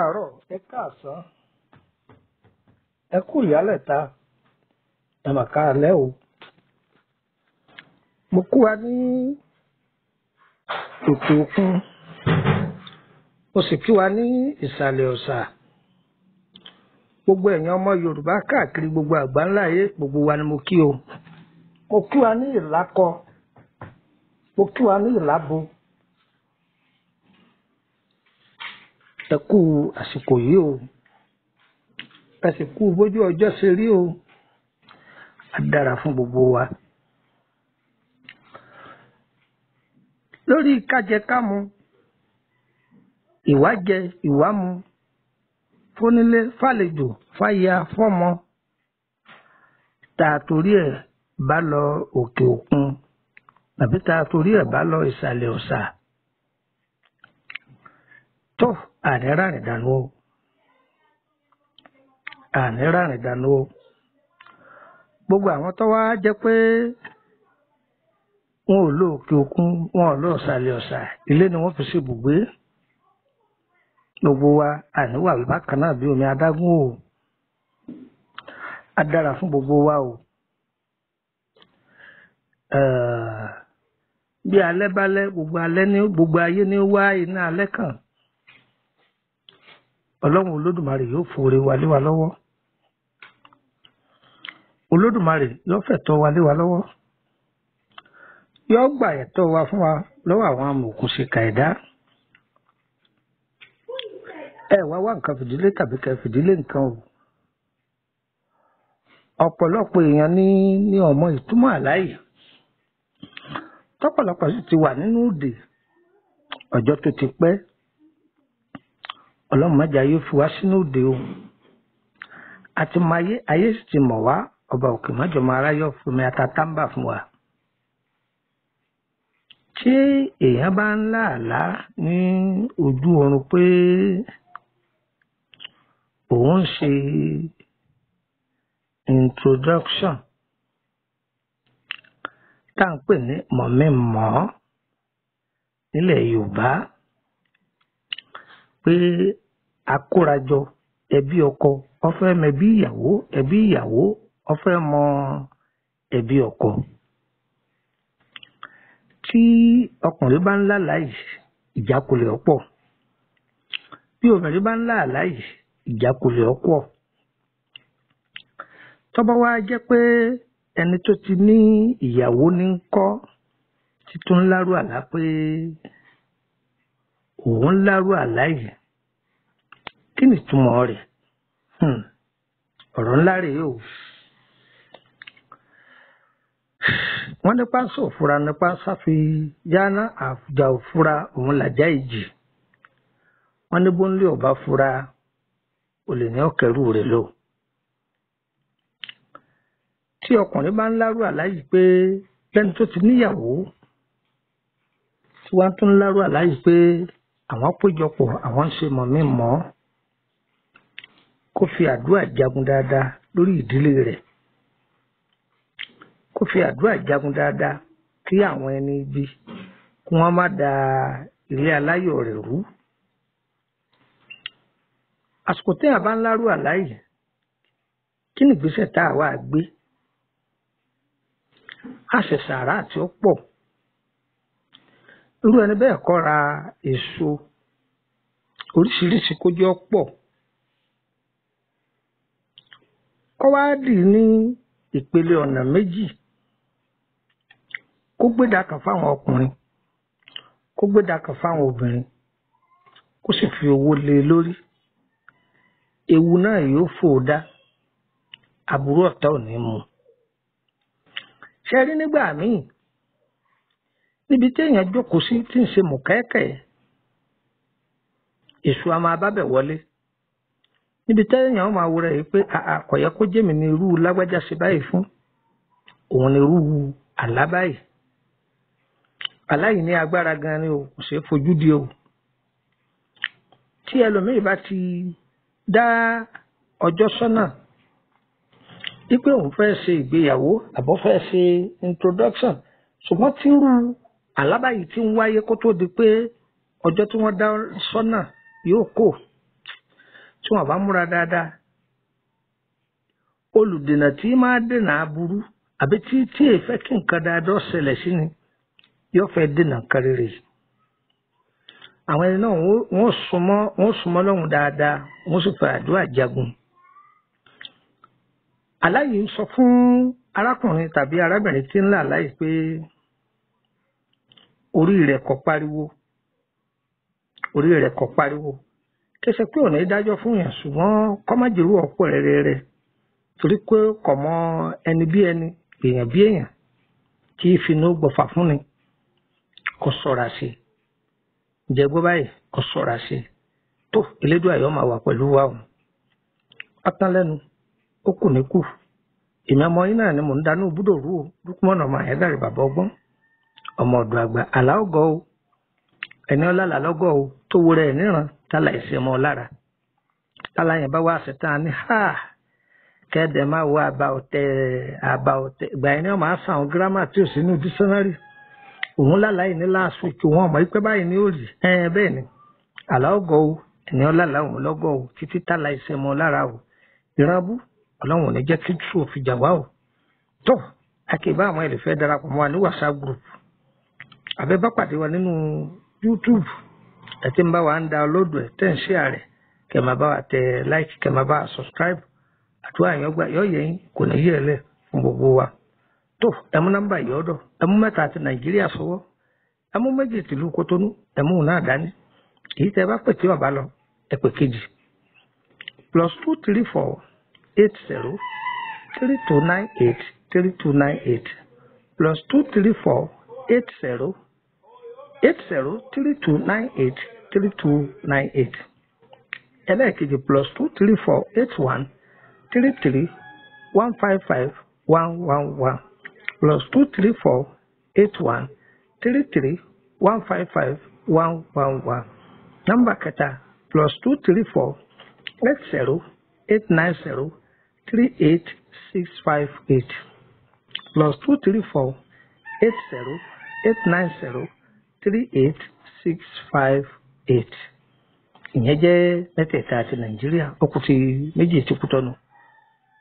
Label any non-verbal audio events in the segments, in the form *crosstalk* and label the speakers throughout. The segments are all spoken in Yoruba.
Speaker 1: Káàárọ̀ ẹ káàsán. Ẹ kú ìyálẹ̀ta. Ẹ mà káalẹ́ o. Mo kú wa ní òkè òkun. Mo sì kí wa ní ìsàlẹ̀ ọ̀sà. Gbogbo ẹ̀yin ọmọ yorùbá káàkiri gbogbo àgbáńlá gbogbo wa ni mo kí o. Mo kí wa ní ìlákọ. Mo kí wa ní ìlábo ẹ kú àsìkò yìí o. Ẹ sì kú bójú ọjọ́ ṣe rí o. Á dára fún gbogbo wa. lórí kájẹkámu ìwájẹ ìwámu fónílé fàlejò fáya fọmọ tá a torí bá lọ òkè òkun tàbí tá a bá lọ ìsàlẹ̀ ọ̀sà tó ànírà rìn dànù o ànírà rìn dànù o gbogbo àwọn tó wá jẹ́ pé wọn ò lọ òkè òkun wọn ò lọ ìsàlẹ̀ ọ̀sà ilé ni wọ́n fi sí ibùgbé. Gbogbo wa àníwà bákan náà bí omi adágún o. Á dára fún gbogbo wa o. Bí alẹ́ bá lẹ́ gbogbo alẹ́ ní gbogbo ayé ní wá iná alẹ́ kàn ọlọ́run olódùmarè yóò fòrè wa lé wa lọ́wọ́. Olódùmarè yóò fẹ̀tọ́ wa lé wa lọ́wọ́. Yóò gbà ẹ̀tọ́ wa fún wa lọ́wọ́ àwọn amòòkùnṣìkà ẹ̀dá. Ẹ wá wá nǹkan fìdílé tàbí kẹ fìdílé nǹkan o. Ọ̀pọ̀lọpọ̀ èèyàn ní ní ọmọ ìtumọ̀ àláyé tọ́pọ̀lọpọ̀ sì ti wà nínú òde. Ọjọ́ tó ti pẹ́ ọlọ́run májà yóò fi wá sínú òde o. Àti mọ ayé ayé sì ti mọ̀ wá. Ọba òkè májọmọ aráyọ fúnmi atatamba fún wa. Tí èèyàn bá ń láàlá ní ojú oorun pé òun ń ṣe introduction tá à ń pè ní mọ̀mí-mọ̀ nílẹ̀ yorùbá pé akórajọ ẹbí ọkọ ọfẹ mẹbí ìyàwó ẹbí ìyàwó ọfẹ mọ ẹbí ọkọ. Tí ọkùnrin bá ń lálàá yìí ìjákulẹ̀ ọ̀pọ̀ bí obìnrin bá ń lálàá yìí ìjákulẹ̀ ọ̀pọ̀ tọ́ba wá jẹ́ pé ẹni tó ti ní ìyàwó ní ń kọ́ títún lárú àlá pé òun lárú àlá yìí kí ni ìtumọ̀ rẹ̀? Hmm, ọ̀rọ̀ ńlá rèé o. Wọ́n ní pánsá òfura ní pánsá fi yáná àjà òfura òun làjá ìjì. Wọ́n ní bóńlé ọba fura olè ní ọ̀kẹ́rù rẹ̀ lò tí ọkùnrin bá ń lárú àláyé pé lẹ́ni tó ti níyàwó tí wọ́n tún lárú àláyé pé àwọn péjọpọ̀ àwọn ń ṣe mọ̀mí mọ́ kó fi àdúrà jagun dáadáa lórí ìdílé rẹ̀. Kó fi àdúrà jagun dáadáa kí àwọn ẹni ibi kí wọ́n má da ilé aláyọ̀ rẹ̀ rú. Àsìkò tí a bá ń lárú àláyé kí ni tá a wá gbé? Ṣe sàárà tí ó pọ̀ irú ẹni bẹ́ẹ̀ kó ra èso. Oríṣiríṣi kó jẹ́ pọ̀. Kó wá dì ní ìpele ọ̀nà méjì. Kó gbéda kan fáwọn ọkùnrin kó gbéda kan fáwọn obìnrin kó sì fi owó lé e lórí. Ewu náà yóò fò dá. Àbúrò ọ̀tá ò ní mu. Ṣe rí nígbà míì níbi téèyàn jókòó sí tí ń ṣe mùkẹ́kẹ́ èṣù a máa bábẹ̀ wọlé. Níbi téèyàn máa wúrẹ̀ yìí pé àkọ̀yẹ kó jẹ́mi ní irú lágbájá ṣe báyìí fún. Òun ní irú àlá báyìí. Àlá agbára gan ni o kò ṣeé fojú di o. Tí ẹlòmíì bá ti dá ọjọ́ sọ́nà wípé òun fẹ́ ṣe ìgbéyàwó àbọ̀ fẹ́ ṣe introduction ṣùgbọ́n tí irú àlábàyí tí ń wáyé kó tó di pé ọjọ́ tí wọ́n dá sọ́nà yóò kò tí wọ́n bá múra dáadáa. Olùdènà tí máa dènà aburú àbí tí tí èèfẹ́ kí nǹkan dáadáa ṣẹlẹ̀ sí ni yóò fẹ́ dènà nǹkan àwọn ẹni náà wọ́n súnmọ́ wọ́n súnmọ́ lọ́hùn dáadáa wọ́n sì fẹ́ àdúrà jagun. Aláyè ń sọ fún arákùnrin tàbí arábìnrin tí ń là láì pé orí rẹ̀ kò pariwo orí rẹ̀ kò pariwo. Kẹsẹ pé òní dájọ́ fún yàn ṣùgbọ́n kọmájèrú ọ̀pọ̀ rẹ̀ rẹ̀ torí pé kò mọ ẹni bí ẹni èèyàn bí èèyàn kí ìfinú gbọ̀fà fún ni kò ṣọ́ra sí i. Jẹ gbọ́ báyìí? Kò sí i. Tó elédùn àyọ máa wà pẹ̀lú wa o. Ọtán lẹ́nu ó kù ní kù. Èmi ọmọ yín náà ni mò ń dáná òbúdò rú o. Dúkúmọ̀nà ọmọ àyẹ́dàrí bàbá ọgbọ́n ọmọ ọ̀dọ̀ àgbà àláọ̀gọ́ o. Ẹni ọlọ́lá lọ́gọ́ o tó wo rẹ̀ níran tálà ìsìn ọmọ lára tálà yẹn bá wá ṣetán ní ha! Kẹ́ẹ̀dẹ̀ máa wọ àbá ọ̀tẹ̀ àbá ọ̀tẹ̀. Ìgbà yẹn ni wọ́n máa sàn gírámà tí ò sí ní dísẹ́nárì òun lálàá ní last week wọn ọmọ ìpẹ́ báyìí ní òrì ẹ̀ẹ́n bẹ́ẹ̀ ni. Àláọ̀gọ́ o ẹni ọlọ́lá òun lọ́gọ́ o títí tálà ìsìn ọmọ lára o. Ìrànbù ọlọ́run ò ní jẹ́ kí tù òfin jà wá o. Tó akébá àwọn ẹlẹ́fẹ́ darapọ̀ mọ́ wa ní whatsapp group àbẹ́ bá pàdé wa nínú youtube ẹ ti ń bá wa ń download ẹ tẹ́ ń share rẹ̀ kẹ́ máa bá wa tẹ like kẹ́ máa bá wa subscribe. Àdúrà yẹn gbà yọ yẹn kò ní yẹ lẹ fún gbogbo wa. Tó ẹmú nọ́mbà yìí ọ̀dọ̀ àti nàìjíríà sọ́wọ́ ẹmú méjì tìlú kótónú ẹmú náà dání. Èyí tẹ́ bá pè tí ọba lọ ẹ pè kejì. Plus two three four eight zero three two nine eight three two nine eight. Plus two three four eight zero eight zero three two nine eight three two nine eight. Ẹlẹ́ẹ̀kejì plus two three four eight one three three one five five one one one. Plus two three four eight one three three one five five one one one. Nọ́mbà kẹta plus two three four eight zero eight nine zero three eight six five eight. Plus two three four eight zero eight nine zero three eight six five eight. Ìyẹn jẹ́ mẹ́tẹ̀ẹ̀ta àti nàìjíríà ó kù ti méjì ti kú tọ́nu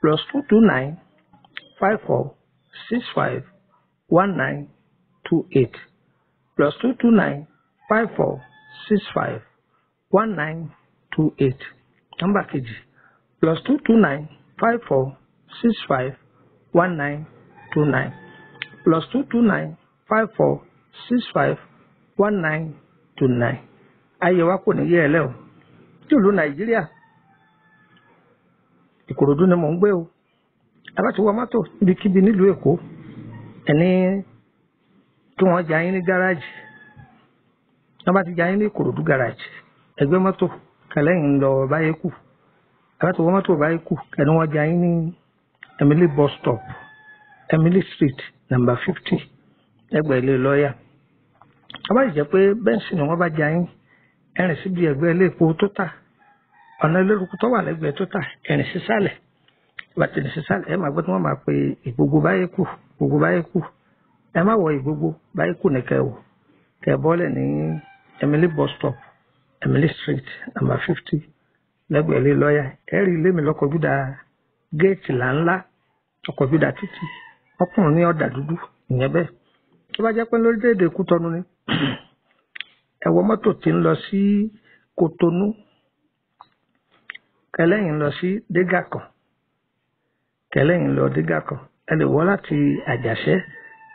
Speaker 1: plus two two nine five four six five one nine two eight. Plus two two nine five four six five one nine two eight. Nọ́mbà kejì plus two two nine five four six five one nine two nine. Plus two two nine five four six five one nine two nine. Ayé wa kò ní yẹ ẹ lẹ o. Ìlú nàìjíríà ìkòròdú ni mò ń gbé o. Abáti wọ mọ́tò ibikíbi nílùú èkó ẹni kí wọ́n já yín ní gáràjì wọ́n bá ti já yín ní ìkòròdú gáràjì ẹgbẹ́ mọ́tò kẹlẹ́yìn lọ báyé kù abáti wọ mọ́tò báyé kù ẹni wọ́n já yín ní emily bus stop emily street number fifty ẹgbẹ́ ilé lọ́ọ̀yà. Wọ́n bá jẹ́ pé bẹ́ǹsì ni wọ́n bá já yín ẹrìn síbi ẹgbẹ́ ilé epo tó tà. Ọ̀nà ilé-ìrúkú tó wà lẹ́gbẹ̀ẹ́ tó tà ẹrìn sísàlẹ̀ ìbàtí ní sísàlẹ̀ ẹ máa gbọ́ tí wọ́n máa pe ìgbogbo báyé kù gbogbo báyé kù. Ẹ má wọ ìgbogbo báyé kù ní kẹwò kẹ bọ́lẹ̀ ní Emily bus stop Emily street number fifty lẹ́gbẹ̀ẹ́ ilé lọ́ọ̀yà. Ẹ rí ilé mi lọ́kọ̀ọ́júdà géètì ńláńlá ọkọ̀ọ́júdà títì. Ọkùnrin ní ọ̀dà dúdú ìyẹn bẹ́ẹ̀ tó bá jẹ́ pé lórílẹ̀‐èdè Kútọ́nù ni *clears throat* ẹ wọ mọ́tò tí ń lọ sí Kotonu kẹlẹ́yìn lọ sí Dégàkàn kẹlẹ́yìn lọ Dégàkàn ẹ lè wọ́ láti Àjàṣẹ́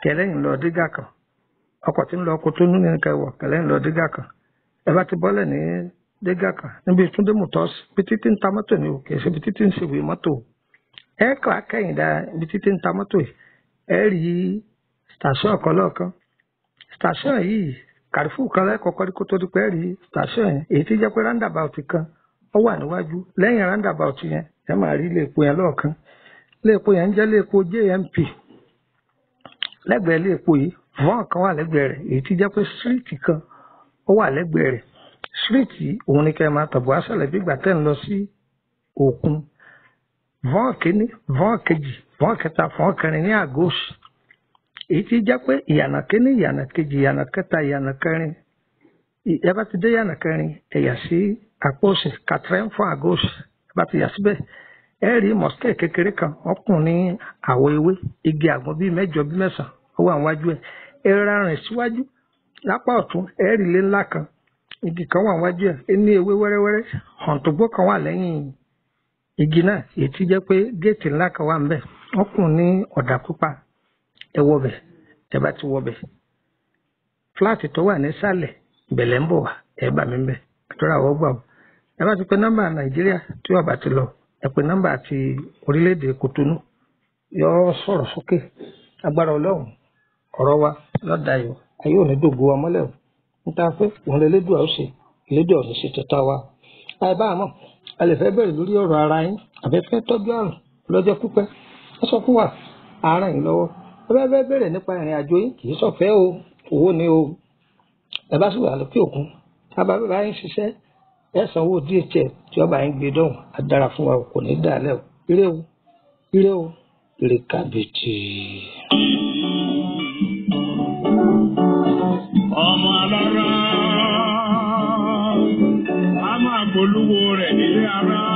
Speaker 1: kẹlẹ́yìn lọ Dégàkàn ọkọ̀ tí ń lọ Kotonu ní kẹwọ̀ kẹlẹ́ ń lọ dígà kan ẹ bá ti bọ́lẹ̀ ní dígà kan níbi Túndé Motors bí títí ń ta mọ́tò ni o kì í ṣe bí títí ń ṣèwé mọ́tò. Ẹ kọ́ akẹ́yìn dá bí títí ń ta mọ́tò yìí ẹ rí station ọkọ̀ lọ́ọ̀kan station yìí Carrefour kan lẹ́kọ̀ọ́kọ́ kó tó di pé ẹ rí station yẹn. Èyí tí jẹ́ pé roundabout kan ó wà níwájú. Lẹ́yìn roundabout yẹn ẹ máa rí ilé epo yẹn lọ́ọ̀kan. Ilé epo yẹn ń jẹ́ ilé epo JMP lẹ́gbẹ̀ẹ́ ilé epo yìí vọ́n kan wà lẹ́gbẹ̀ẹ́ rẹ̀. Èyí tí jẹ́ pé síríìtì kan ó wà lẹ́gbẹ̀ẹ́ rẹ̀. Síríìtì òun ni kẹ́ máa tọ̀bọ̀ aṣọ́lẹ̀ bí ìgbà ń lọ sí òkun. Vọ́n kínní vọ́n kejì vọ́n kẹta vọ́n kẹrin ní àgọ́s èyí tí jẹ́ pé ìyànà kínní ìyànà kejì ìyànà kẹta ìyànà kẹrin ẹ bá ti dé ìyànà kẹrin ẹ̀yà sí àpò òsì kàtẹ́rẹ́ fún àgọ́s ẹ bá ti yà síbẹ̀ ẹ rí mọ̀síkẹ́ kan wọ́n kùn ní igi àgbọn bíi mẹ́jọ bíi mẹ́sàn-án ó wà níwájú ẹ̀ ẹ rárá rìn síwájú lápá ọ̀tún ẹ rí ilé ńlá kan. Igi kan wà níwájú ẹ̀ ẹ ní ewé wẹ́rẹ́wẹ́rẹ́ hàǹtògbó kan wà lẹ́yìn igi náà èyí tí jẹ́ pé kan wà ńbẹ̀ wọ́n kùn pupa wọbẹ̀ ẹ bá ti wọbẹ̀ fúláàtì tó wà nísàlẹ̀ ìbẹ̀lẹ̀ ń bọ̀ wá. Ẹ mi ńbẹ̀ àtúrà wọ́n gbà wọ́n. Ẹ ti pe nọ́mbà nàìjíríà tí wọ́n bá ti lọ ẹ pe ti orílẹ̀-èdè Kotonu yọ sókè. Agbára ọlọ́run ọ̀rọ̀ wa lọ́dàáyọ̀ ayé òní dògbò wa mọ́lẹ̀ o. Níta pé òun lè lédùá ó ṣe tẹ̀ta wa. àìbá àmọ́ a lè fẹ́ lórí ọ̀rọ̀ ara yín. Àbẹ́ fẹ́ tọ́jú àrùn lọ́jọ́ pípẹ́. Ẹ sọ fún wa àárẹ̀ yín lọ́wọ́ ẹ bá fẹ́ bẹ̀rẹ̀ nípa ìrìn àjò yín kì í sọ̀fẹ́ o owó ni o ẹ bá sì wà lókè òkun tábà bá yín ṣiṣẹ́ ẹ sanwó DHL tí ọba yín gbé dọ̀hùn á fún wa kò ní dàálẹ̀ o ire o ire o ire kàbìtì.
Speaker 2: ọmọ alára a máa polówó rẹ̀ nílé ara.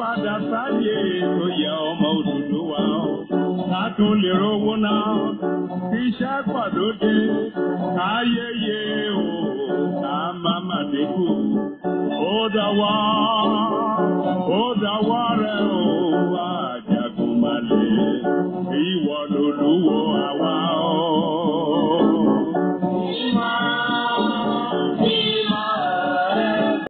Speaker 2: padà sáyé tó yẹ ọmọ òdòdó wa ọ́. Ká tún lè rówó náà, iṣẹ́ pàdódé, káyéyé o, ká má má dínkù. Ó dáwọ́, ó dáwọ́ rẹ̀ o, àjàgùn má lè, ìwọ lòlúwo àwa ọ́.